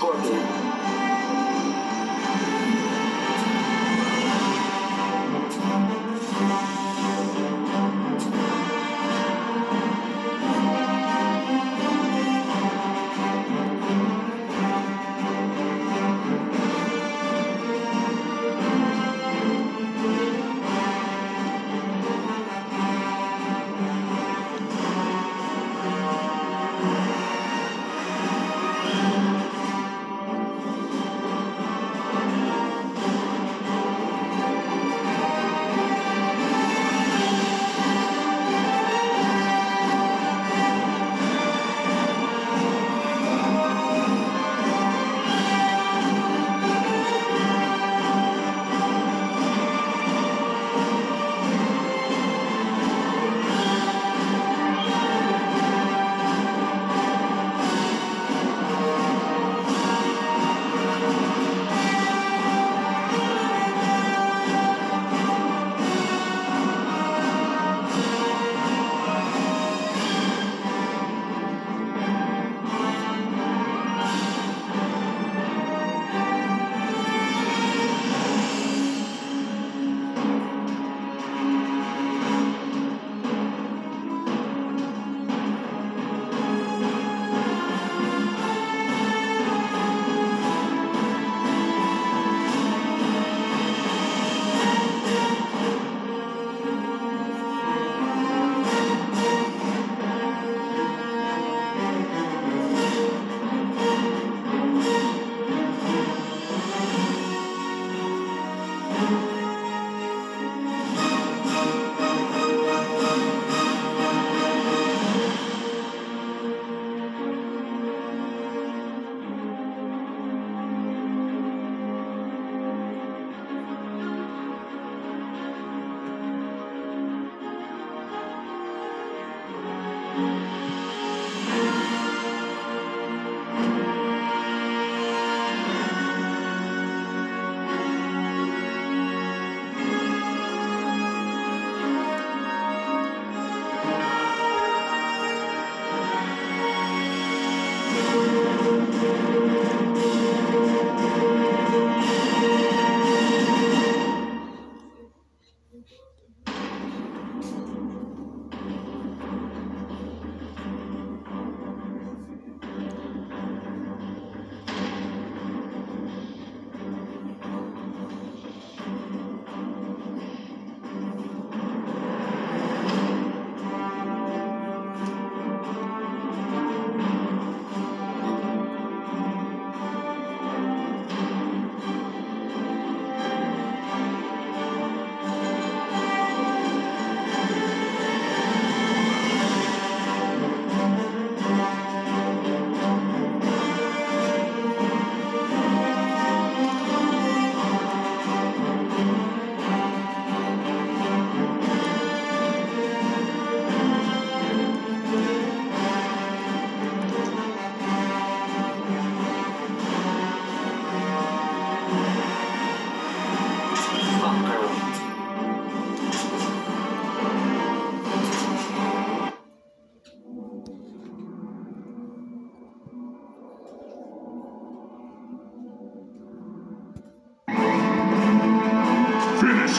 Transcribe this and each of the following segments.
Scorpion.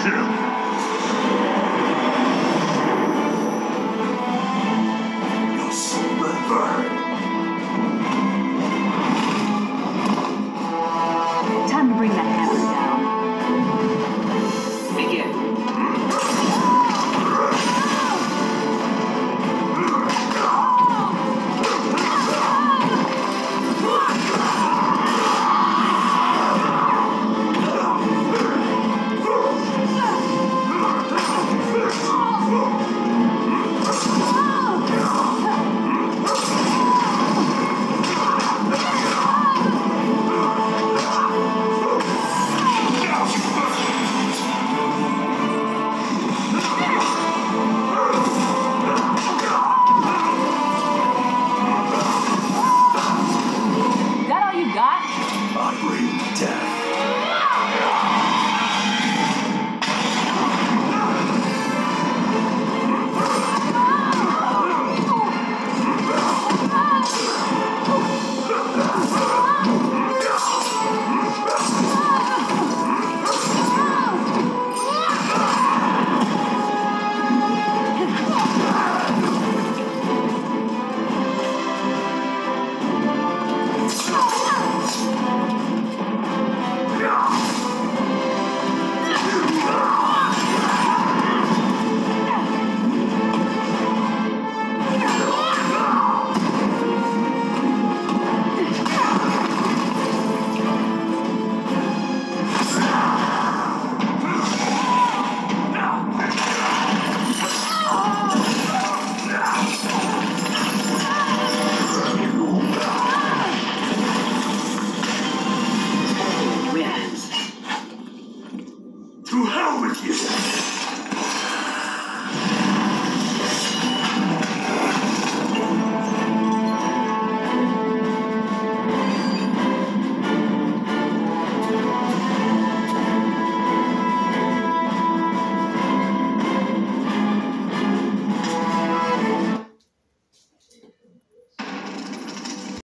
Him! With you.